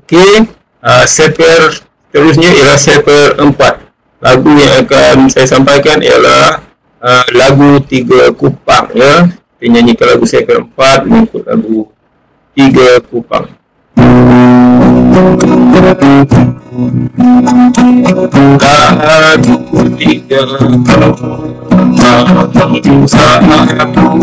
Okay, uh, ah, sepir seterusnya ialah seper empat. Lagu yang akan saya sampaikan ialah uh, lagu Tiga Kupang. Ya. Kita nyanyikan lagu seper empat mengikut lagu Tiga Kupang. tiga kau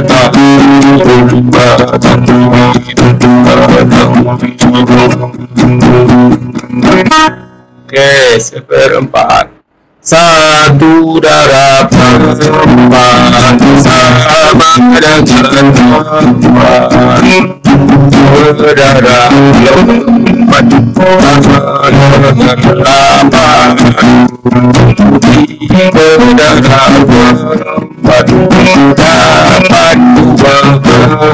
Oke, seperempat satu sama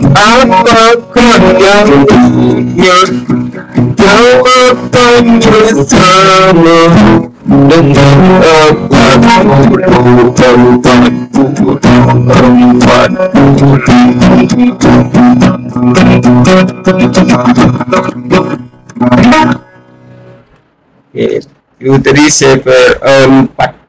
apakah yang punya jawabannya sama dengan apa Itu tadi saya per